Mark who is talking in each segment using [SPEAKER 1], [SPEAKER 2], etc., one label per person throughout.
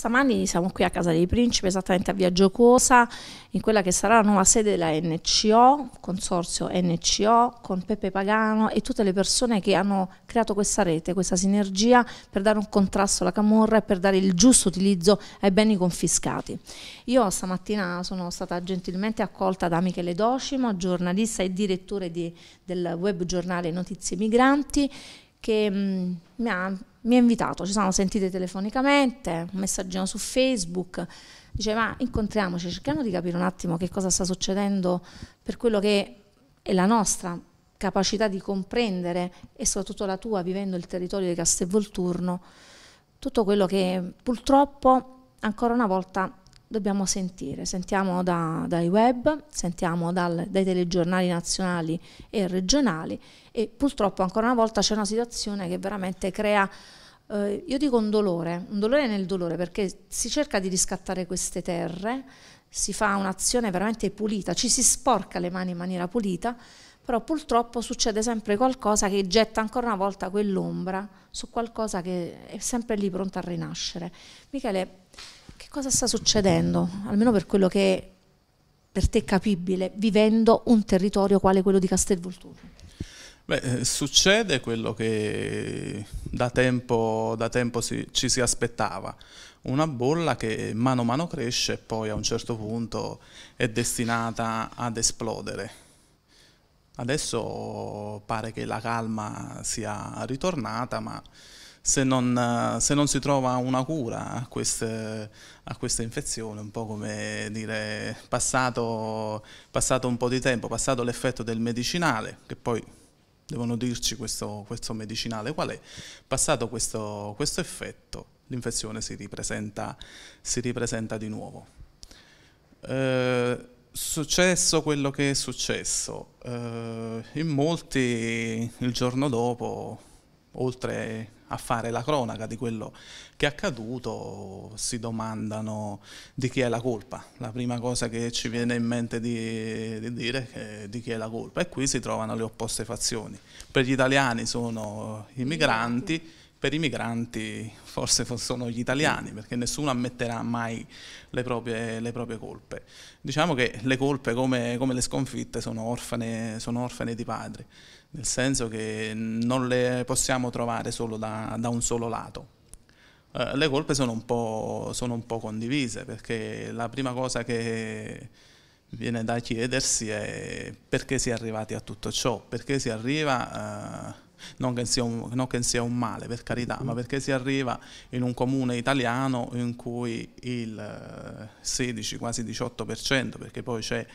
[SPEAKER 1] Stamani siamo qui a Casa dei Principi, esattamente a Via Giocosa, in quella che sarà la nuova sede della NCO, consorzio NCO, con Peppe Pagano e tutte le persone che hanno creato questa rete, questa sinergia per dare un contrasto alla camorra e per dare il giusto utilizzo ai beni confiscati. Io stamattina sono stata gentilmente accolta da Michele Docimo, giornalista e direttore di, del web giornale Notizie Migranti, che mh, mm, mi, ha, mi, ha, invitato, ci siamo sentite telefonicamente, un messaggino su Facebook, diceva incontriamoci, cerchiamo di capire un attimo che cosa sta succedendo per quello che è la nostra capacità di comprendere e soprattutto la tua vivendo il territorio di Castelvolturno, tutto quello che purtroppo ancora una volta dobbiamo sentire. Sentiamo da, dai web, sentiamo dal, dai telegiornali nazionali e regionali e purtroppo ancora una volta c'è una situazione che veramente crea, eh, io dico un dolore, un dolore nel dolore perché si cerca di riscattare queste terre, si fa un'azione veramente pulita, ci si sporca le mani in maniera pulita, però purtroppo succede sempre qualcosa che getta ancora una volta quell'ombra su qualcosa che è sempre lì pronta a rinascere. Michele, che cosa sta succedendo, almeno per quello che è per te capibile, vivendo un territorio quale quello di Castelvolturno?
[SPEAKER 2] Beh, eh, succede quello che da tempo, da tempo si, ci si aspettava, una bolla che mano a mano cresce e poi a un certo punto è destinata ad esplodere. Adesso pare che la calma sia ritornata, ma se non, se non, si trova una cura a queste, a queste, infezioni, un po' come dire passato, passato un po' di tempo, passato l'effetto del medicinale, che poi devono dirci questo, questo medicinale qual è, passato questo, questo effetto l'infezione si ripresenta, si ripresenta di nuovo. Eh, successo quello che è successo, eh, in molti il giorno dopo, oltre a fare la cronaca di quello che è accaduto, si domandano di chi è la colpa. La prima cosa che ci viene in mente di, di dire è di chi è la colpa e qui si trovano le opposte fazioni. Per gli italiani sono i migranti, per i migranti forse sono gli italiani, perché nessuno ammetterà mai le proprie, le proprie colpe. Diciamo che le colpe, come, come le sconfitte, sono orfane, sono orfane di padri nel senso che non le possiamo trovare solo da, da un solo lato. Eh, le colpe sono un, sono un, po', condivise perché la prima cosa che viene da chiedersi è perché si è arrivati a tutto ciò, perché si arriva, eh, non, che un, non, che sia un, male per carità, ma perché si arriva in un comune italiano in cui il 16, quasi 18%, perché poi c'è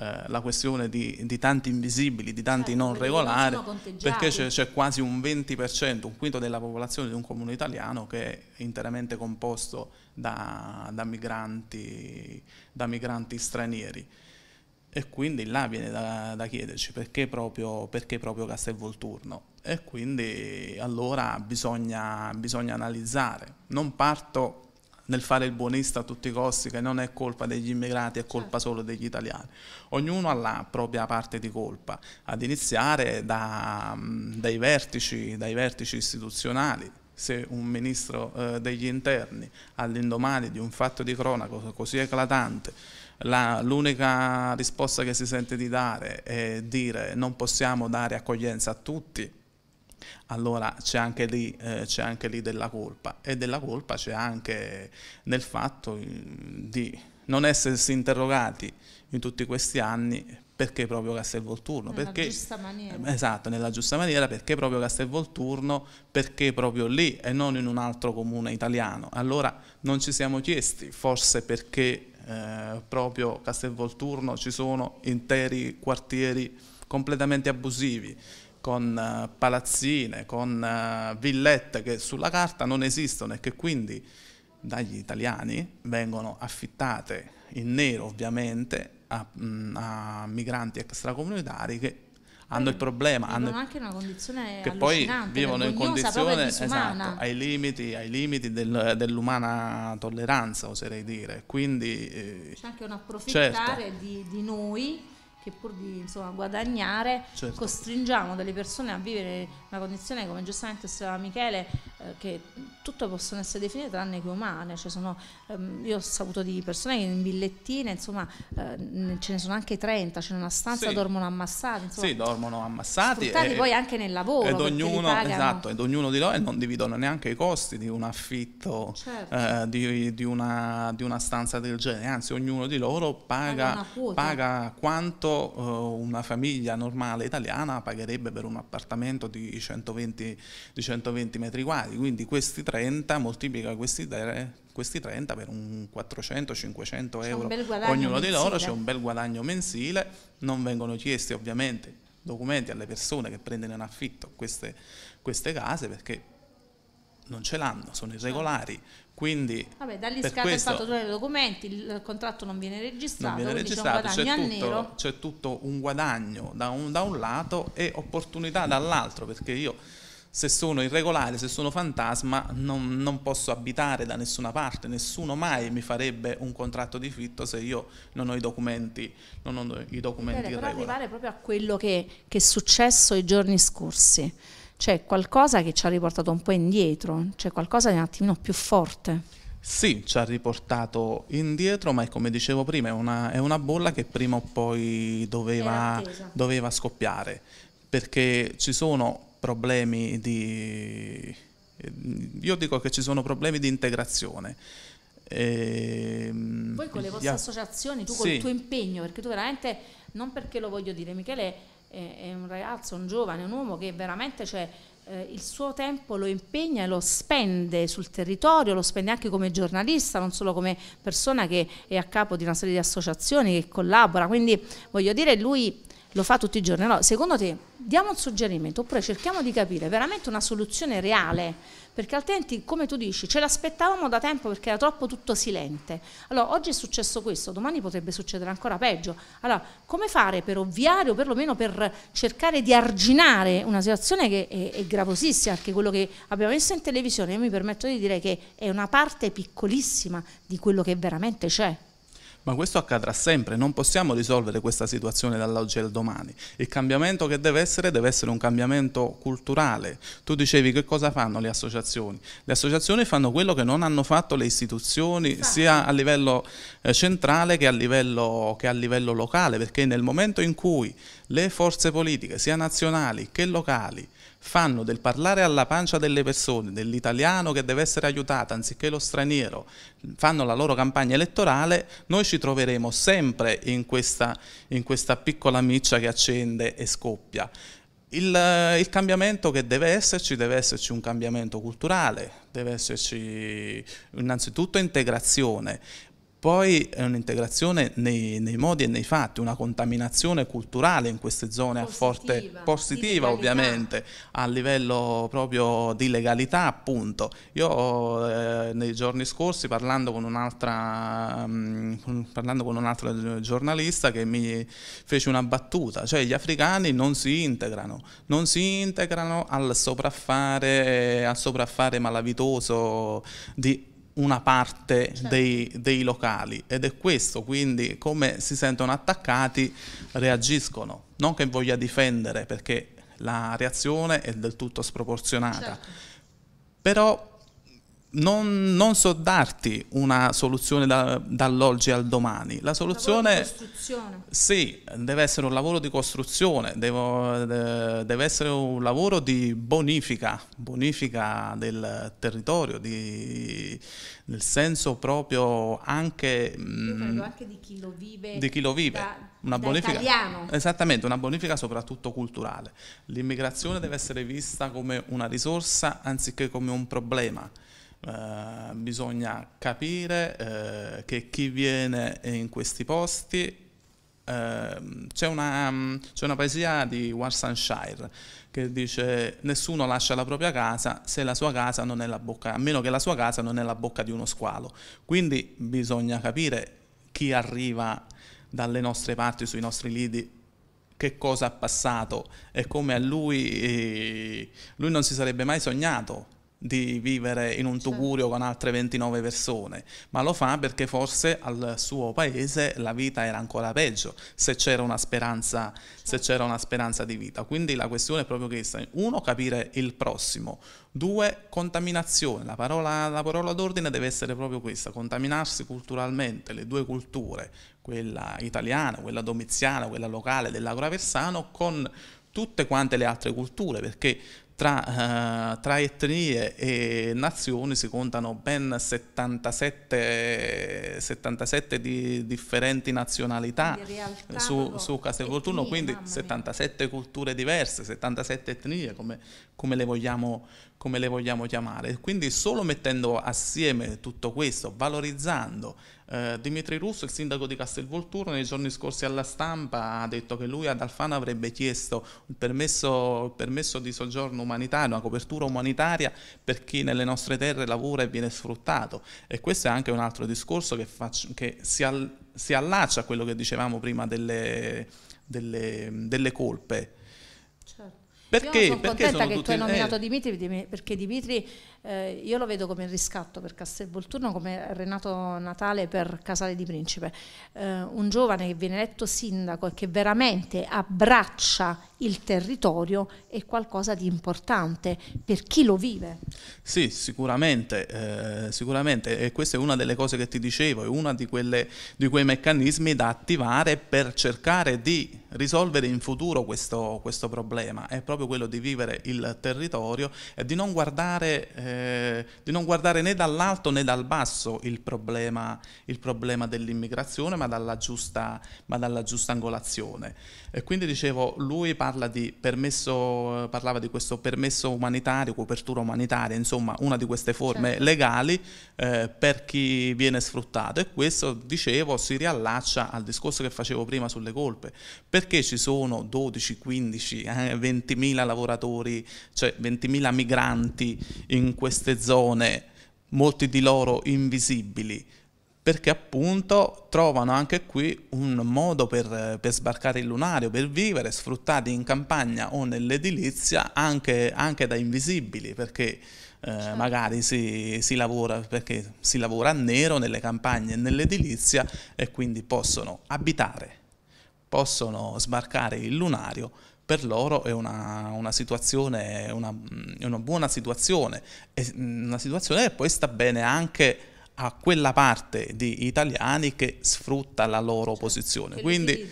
[SPEAKER 2] eh, la questione di, di, tanti invisibili, di tanti certo, non regolari, perché c'è, quasi un 20%, un quinto della popolazione di un comune italiano che è interamente composto da, da, migranti, da migranti, stranieri. E quindi là viene da, da chiederci perché proprio, perché proprio Castelvolturno. E quindi allora bisogna, bisogna analizzare. Non parto nel fare il buonista a tutti i costi, che non è colpa degli immigrati, è colpa certo. solo degli italiani. Ognuno ha la propria parte di colpa, ad iniziare da, dai, vertici, dai vertici istituzionali, se un ministro eh, degli interni all'indomani di un fatto di cronaca così eclatante l'unica risposta che si sente di dare è dire non possiamo dare accoglienza a tutti allora c'è anche, lì, eh, anche lì della colpa e della colpa c'è anche nel fatto mm, di non essersi interrogati in tutti questi anni perché proprio Castelvolturno?
[SPEAKER 1] Nella
[SPEAKER 2] perché,
[SPEAKER 1] giusta maniera.
[SPEAKER 2] Esatto, nella giusta maniera, perché proprio Castelvolturno, perché proprio lì e non in un altro comune italiano. Allora non ci siamo chiesti, forse perché eh, proprio Castelvolturno ci sono interi quartieri completamente abusivi, con uh, palazzine, con uh, villette che sulla carta non esistono e che quindi dagli italiani vengono affittate in nero ovviamente a, mm, a migranti extracomunitari che hanno il problema
[SPEAKER 1] hanno anche una condizione
[SPEAKER 2] che poi vivono in condizione esatto, ai limiti, ai limiti del, dell'umana tolleranza oserei dire quindi
[SPEAKER 1] eh, c'è anche un approfittare
[SPEAKER 2] certo.
[SPEAKER 1] di, di noi che pur di insomma, guadagnare certo. costringiamo delle persone a vivere una condizione come giustamente diceva Michele che tutte possono essere definite tranne che umane, cioè sono, ehm, io ho saputo di persone che in villettine, insomma, eh, ce ne sono anche 30, cioè in una stanza
[SPEAKER 2] Sì.
[SPEAKER 1] dormono ammassati, insomma,
[SPEAKER 2] Sì, dormono ammassati. e-
[SPEAKER 1] poi anche nel lavoro.
[SPEAKER 2] Ed ognuno, esatto, ed ognuno di loro non dividono neanche i costi di un affitto
[SPEAKER 1] Certo.
[SPEAKER 2] eh, di, di una, di una stanza del genere, anzi ognuno di loro
[SPEAKER 1] Paga
[SPEAKER 2] paga, paga quanto eh, una famiglia normale italiana pagherebbe per un appartamento di 120, di 120 metri quadri, quindi questi 30 moltiplica questi, questi 30 per un 400-500
[SPEAKER 1] C'è un
[SPEAKER 2] euro. ognuno di loro, c'è un bel guadagno mensile, non vengono chiesti ovviamente documenti alle persone che prendono in affitto queste, queste case perché non ce l'hanno, sono irregolari. Quindi
[SPEAKER 1] Vabbè, da lì
[SPEAKER 2] per
[SPEAKER 1] scatta il
[SPEAKER 2] questo
[SPEAKER 1] fatto di trovare i documenti, il contratto non viene registrato,
[SPEAKER 2] non viene registrato,
[SPEAKER 1] c'è
[SPEAKER 2] tutto, c'è tutto un guadagno da un, da un lato e opportunità dall'altro, perché io se sono irregolare, se sono fantasma, non, non posso abitare da nessuna parte, nessuno mai mi farebbe un contratto di fitto se io non ho i documenti, non ho i documenti
[SPEAKER 1] Bene,
[SPEAKER 2] in
[SPEAKER 1] per arrivare proprio a quello che, che è successo i giorni scorsi, c'è qualcosa che ci ha riportato un po' indietro, c'è qualcosa di un attimino più forte.
[SPEAKER 2] Sì, ci ha riportato indietro, ma è come dicevo prima, è una, è una bolla che prima o poi doveva, doveva scoppiare, perché ci sono problemi di... Io dico che ci sono problemi di integrazione. Ehm,
[SPEAKER 1] Voi con le vostre associazioni, tu
[SPEAKER 2] Sì.
[SPEAKER 1] col tuo impegno, perché tu veramente, non perché lo voglio dire, Michele è, è un ragazzo, un giovane, un uomo che veramente cioè, eh, il suo tempo lo impegna e lo spende sul territorio, lo spende anche come giornalista, non solo come persona che è a capo di una serie di associazioni, che collabora, quindi voglio dire lui lo fa tutti i giorni. Allora, secondo te diamo un suggerimento oppure cerchiamo di capire veramente una soluzione reale, perché altrimenti, come tu dici, ce l'aspettavamo da tempo perché era troppo tutto silente. Allora, oggi è successo questo, domani potrebbe succedere ancora peggio. Allora, come fare per ovviare o perlomeno per cercare di arginare una situazione che è, è gravosissima, perché quello che abbiamo visto in televisione, io mi permetto di dire che è una parte piccolissima di quello che veramente c'è.
[SPEAKER 2] Ma questo accadrà sempre, non possiamo risolvere questa situazione dall'oggi al domani. Il cambiamento che deve essere deve essere un cambiamento culturale. Tu dicevi che cosa fanno le associazioni? Le associazioni fanno quello che non hanno fatto le istituzioni
[SPEAKER 1] Esatto.
[SPEAKER 2] sia a livello eh, centrale che a livello, che a livello locale, perché nel momento in cui le forze politiche, sia nazionali che locali, fanno del parlare alla pancia delle persone, dell'italiano che deve essere aiutato anziché lo straniero, fanno la loro campagna elettorale, noi ci troveremo sempre in questa, in questa piccola miccia che accende e scoppia. Il, il cambiamento che deve esserci, deve esserci un cambiamento culturale, deve esserci innanzitutto integrazione, poi è un'integrazione nei, nei modi e nei fatti, una contaminazione culturale in queste zone a forte
[SPEAKER 1] Positiva,
[SPEAKER 2] positiva ovviamente, a livello proprio di legalità appunto. Io eh, nei giorni scorsi parlando con un'altra mm, un'altra giornalista che mi fece una battuta, cioè gli africani non si integrano, non si integrano al sopraffare, al sopraffare malavitoso di una parte
[SPEAKER 1] Certo.
[SPEAKER 2] dei, dei locali ed è questo, quindi come si sentono attaccati reagiscono, non che voglia difendere perché la reazione è del tutto sproporzionata,
[SPEAKER 1] Certo.
[SPEAKER 2] però non, non so darti una soluzione da- dall'oggi al domani, la
[SPEAKER 1] Lavoro
[SPEAKER 2] soluzione...
[SPEAKER 1] di costruzione.
[SPEAKER 2] Sì, deve essere un lavoro di costruzione, devo- de- deve essere un lavoro di bonifica, bonifica del territorio, di- nel senso proprio anche
[SPEAKER 1] Io
[SPEAKER 2] mm,
[SPEAKER 1] anche di chi lo vive.
[SPEAKER 2] di chi lo vive.
[SPEAKER 1] da-
[SPEAKER 2] una
[SPEAKER 1] da
[SPEAKER 2] bonifica,
[SPEAKER 1] italiano.
[SPEAKER 2] Esattamente, una bonifica soprattutto culturale. L'immigrazione deve essere vista come una risorsa anziché come un problema. Eh, bisogna capire eh, che chi viene in questi posti Ehm, c'è, una, c'è una poesia di Warsanshire che dice nessuno lascia la propria casa se la sua casa non è la bocca, a meno che la sua casa non è la bocca di uno squalo. Quindi bisogna capire chi arriva dalle nostre parti, sui nostri lidi, che cosa ha passato e come a lui, eh, lui non si sarebbe mai sognato di vivere in un tugurio certo. con altre 29 persone, ma lo fa perché forse al suo paese la vita era ancora peggio, se c'era una speranza, se c'era una speranza di vita. Quindi la questione è proprio questa, uno capire il prossimo, due contaminazione, la parola, la parola d'ordine deve essere proprio questa, contaminarsi culturalmente, le due culture, quella italiana, quella domiziana, quella locale dell'agroversano con tutte quante le altre culture, perché tra, uh, tra, etnie e nazioni si contano ben 77, 77 di differenti nazionalità su, su Castelvolturno, quindi 77 culture diverse, 77 etnie come, come, le vogliamo, come le vogliamo chiamare. Quindi solo mettendo assieme tutto questo, valorizzando eh, Dimitri Russo, il sindaco di Castelvolturno, nei giorni scorsi alla stampa ha detto che lui ad Alfano avrebbe chiesto il permesso, il permesso di soggiorno umanitario, una copertura umanitaria per chi nelle nostre terre lavora e viene sfruttato. E questo è anche un altro discorso che, faccio, che si, all, si, allaccia a quello che dicevamo prima delle, delle, delle colpe.
[SPEAKER 1] Certo. Perché? Io sono perché contenta sono che tu hai nominato eh. Dimitri, perché Dimitri eh, io lo vedo come il riscatto per Castelvolturno, come Renato Natale per Casale di Principe. Eh, un giovane che viene eletto sindaco e che veramente abbraccia il territorio è qualcosa di importante per chi lo vive.
[SPEAKER 2] Sì, sicuramente, eh, sicuramente. E questa è una delle cose che ti dicevo, è uno di, di, quei meccanismi da attivare per cercare di risolvere in futuro questo, questo problema. È proprio quello di vivere il territorio e di non guardare eh, di non guardare né dall'alto né dal basso il problema, il problema dell'immigrazione, ma dalla, giusta, ma dalla giusta angolazione. E quindi dicevo, lui parla di permesso, parlava di questo permesso umanitario, copertura umanitaria, insomma una di queste forme certo. legali eh, per chi viene sfruttato e questo, dicevo, si riallaccia al discorso che facevo prima sulle colpe. Perché ci sono 12, 15, eh, 20.000 lavoratori, cioè 20.000 migranti in queste zone, molti di loro invisibili? perché appunto trovano anche qui un modo per, per, sbarcare il lunario, per vivere sfruttati in campagna o nell'edilizia anche, anche da invisibili, perché eh, certo. magari si, si, lavora, perché si lavora a nero nelle campagne e nell'edilizia e quindi possono abitare, possono sbarcare il lunario per loro è una, una situazione, una, una, buona situazione, è una situazione che poi sta bene anche a quella parte di italiani che sfrutta la loro certo, posizione. Quindi,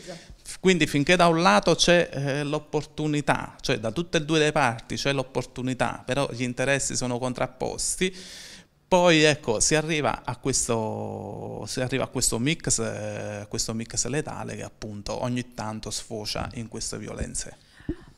[SPEAKER 2] quindi, finché da un lato c'è eh, l'opportunità, cioè da tutte e due le parti c'è l'opportunità, però gli interessi sono contrapposti, poi ecco, si arriva a questo, si arriva a questo, mix, eh, questo mix letale che appunto ogni tanto sfocia in queste violenze.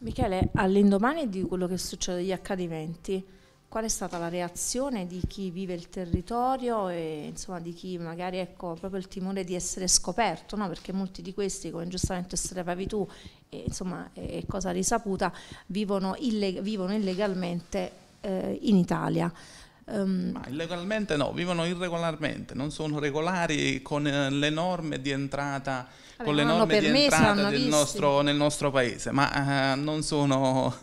[SPEAKER 1] Michele, all'indomani di quello che succede, degli accadimenti, qual è stata la reazione di chi vive il territorio e insomma di chi magari ecco proprio il timore di essere scoperto, no? perché molti di questi, come giustamente osservavi tu, e, insomma è cosa risaputa, vivono, illeg vivono illegalmente eh, in Italia.
[SPEAKER 2] Um, Ma illegalmente no, vivono irregolarmente, non sono regolari con eh, le norme di entrata, vabbè, con le norme di entrata nostro, nel nostro paese, ma eh, non sono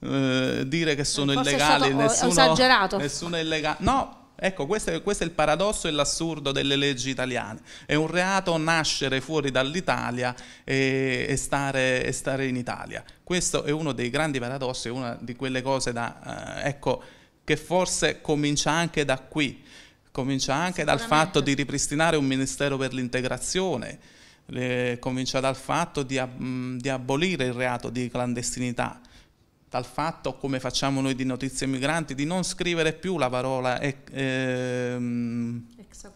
[SPEAKER 2] eh, dire che sono Forse illegali, nessuno, nessuno è illegale. No, ecco, questo è, questo è il paradosso e l'assurdo delle leggi italiane. È un reato nascere fuori dall'Italia e, e, stare, e, stare, in Italia. Questo è uno dei grandi paradossi, è una di quelle cose da, eh, ecco, che forse comincia anche da qui, comincia anche dal fatto di ripristinare un Ministero per l'integrazione, comincia dal fatto di, ab di abolire il reato di clandestinità dal fatto, come facciamo noi di notizie migranti, di non scrivere più la parola eh,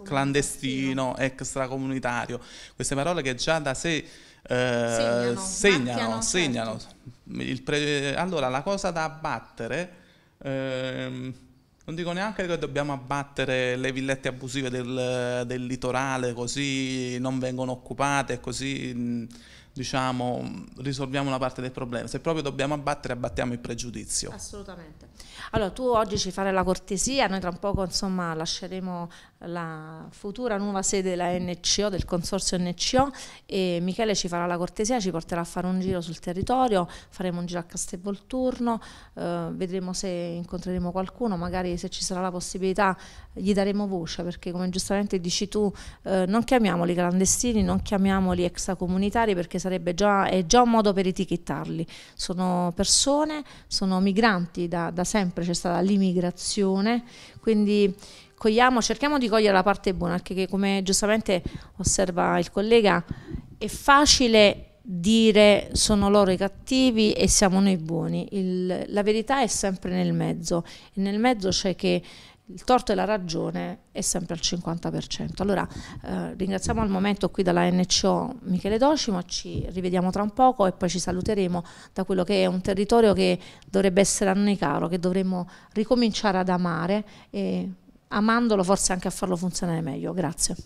[SPEAKER 2] clandestino, extracomunitario, queste parole che già da sé eh, segnano, segnano, segnano. Certo. allora la cosa da abbattere, eh, non dico neanche che dobbiamo abbattere le villette abusive del, del litorale così non vengono occupate, così diciamo, risolviamo una parte del problema. Se proprio dobbiamo abbattere, abbattiamo il pregiudizio.
[SPEAKER 1] Assolutamente. Allora, tu oggi ci farai la cortesia, noi tra un poco insomma lasceremo la futura nuova sede della NCO, del consorzio NCO e Michele ci farà la cortesia, ci porterà a fare un giro sul territorio, faremo un giro a Castelvolturno, eh, vedremo se incontreremo qualcuno, magari se ci sarà la possibilità gli daremo voce perché come giustamente dici tu eh, non chiamiamoli clandestini, non chiamiamoli extracomunitari perché sarebbe già, è già un modo per etichettarli, sono persone, sono migranti, da, da sempre c'è stata l'immigrazione, quindi cogliamo, cerchiamo di cogliere la parte buona, perché come giustamente osserva il collega, è facile dire sono loro i cattivi e siamo noi buoni. Il, la verità è sempre nel mezzo e nel mezzo c'è che il torto e la ragione è sempre al 50%. Allora eh, ringraziamo al momento qui dalla NCO Michele Docimo, ci rivediamo tra un poco e poi ci saluteremo da quello che è un territorio che dovrebbe essere a noi caro, che dovremmo ricominciare ad amare e amandolo forse anche a farlo funzionare meglio. Grazie.